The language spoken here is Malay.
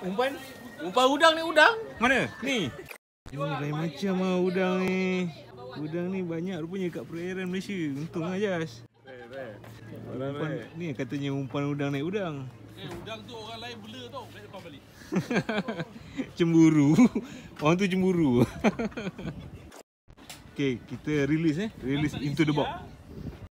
umpan umpan udang ni udang mana ni Oh, lain macam ah udang ni. Udang ni banyak rupanya kat perairan Malaysia. Untung lah Jas. Umpan, ni katanya umpan udang naik udang. Eh, udang tu orang lain bela tau. Baik depan balik. cemburu. Orang tu cemburu. okay, kita release eh. Release into the box. Ah?